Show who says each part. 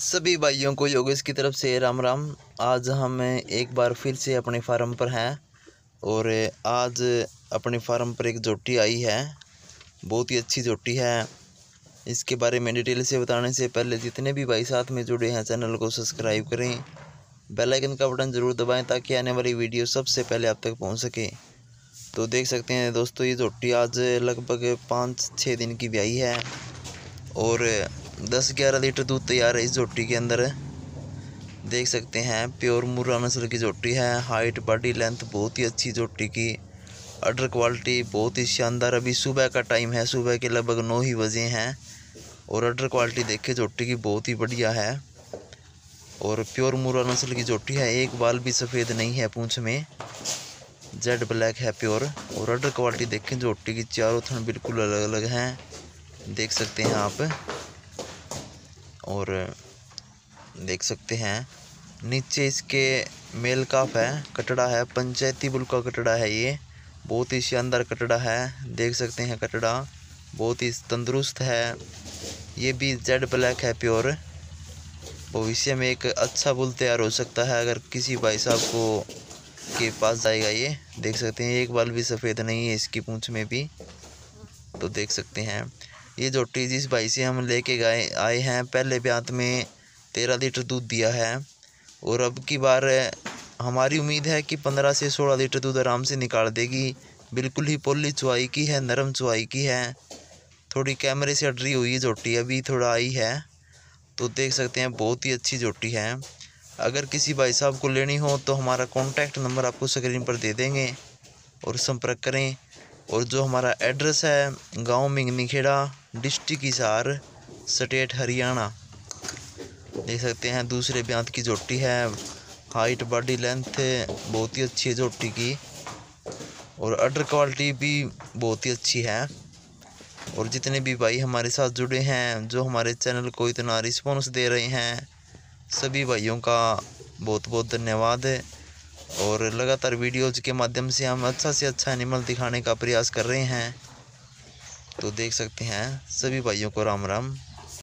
Speaker 1: सभी भाइयों को योगेश की तरफ़ से राम राम। आज हम एक बार फिर से अपने फार्म पर हैं और आज अपने फार्म पर एक जोटी आई है। बहुत ही अच्छी जोटी है। इसके बारे में डिटेल से बताने से पहले जितने भी भाई साथ में जुड़े हैं, चैनल को सब्सक्राइब करें। बेल आइकन का बटन ज़रूर दबाएँ ताकि आने वाली वीडियो सबसे पहले आप तक पहुँच सके। तो देख सकते हैं दोस्तों, ये जोटी आज लगभग पाँच छः दिन की ब्याई है और दस ग्यारह लीटर दूध तैयार है इस झोटी के अंदर। देख सकते हैं, प्योर मुर्रा नस्ल की जोटी है। हाइट, बॉडी लेंथ बहुत ही अच्छी जोटी की। अडर क्वालिटी बहुत ही शानदार। अभी सुबह का टाइम है, सुबह के लगभग नौ ही बजे हैं। और अडर क्वालिटी देखे जोटी की बहुत ही बढ़िया है। और प्योर मुर्रा नस्ल की जोटी है, एक बाल भी सफ़ेद नहीं है पूँछ में। जेड ब्लैक है प्योर। और अडर क्वालिटी देखें जोटी की चारों थन बिल्कुल अलग अलग हैं। देख सकते हैं आप। और देख सकते हैं। नीचे इसके मेल काफ है, कटड़ा है, पंचायती बुल का कटड़ा है ये। बहुत ही शानदार कटड़ा है, देख सकते हैं कटड़ा। बहुत ही तंदुरुस्त है। ये भी जेड ब्लैक है प्योर। भविष्य में एक अच्छा बुल तैयार हो सकता है अगर किसी भाई साहब को के पास जाएगा ये। देख सकते हैं, एक बाल भी सफ़ेद नहीं है इसकी पूंछ में भी। तो देख सकते हैं। ये जोटी जिस भाई से हम लेके गए, आए हैं, पहले ब्यात में तेरह लीटर दूध दिया है। और अब की बार हमारी उम्मीद है कि पंद्रह से सोलह लीटर दूध आराम से निकाल देगी। बिल्कुल ही पोली चुवाई की है, नरम चुवाई की है। थोड़ी कैमरे से अडरी हुई जोटी अभी थोड़ा आई है। तो देख सकते हैं, बहुत ही अच्छी जोटी है। अगर किसी भाई साहब को लेनी हो तो हमारा कॉन्टैक्ट नंबर आपको स्क्रीन पर दे देंगे और संपर्क करें। और जो हमारा एड्रेस है, गाँव मिंगनी खेड़ा डिस्ट्रिक्ट हिसार, स्टेट हरियाणा। देख सकते हैं, दूसरे ब्यांत की जोटी है। हाइट, बॉडी लेंथ बहुत ही अच्छी है जोटी की। और अडर क्वालिटी भी बहुत ही अच्छी है। और जितने भी भाई हमारे साथ जुड़े हैं, जो हमारे चैनल को इतना रिस्पॉन्स दे रहे हैं, सभी भाइयों का बहुत बहुत धन्यवाद। है और लगातार वीडियोज़ के माध्यम से हम अच्छा से अच्छा एनिमल दिखाने का प्रयास कर रहे हैं। तो देख सकते हैं सभी भाइयों को राम राम।